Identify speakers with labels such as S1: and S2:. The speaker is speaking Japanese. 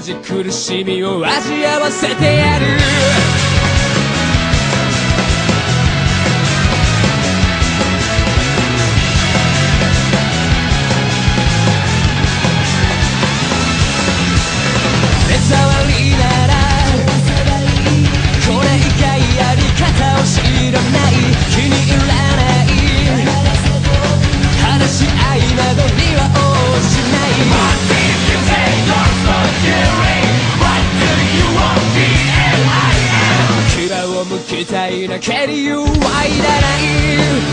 S1: じ苦しみを味わわせてやる。向けたいだけ理由はいらない